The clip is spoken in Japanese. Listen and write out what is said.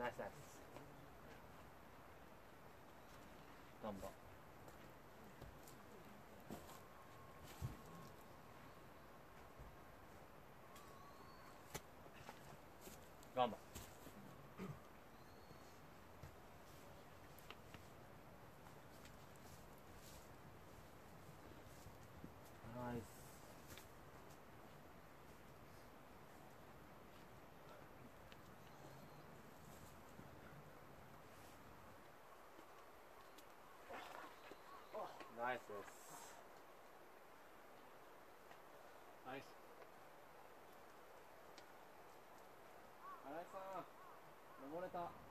ナイスナイス頑張。頑張。ナイスです。ナイス。新井さん登れた。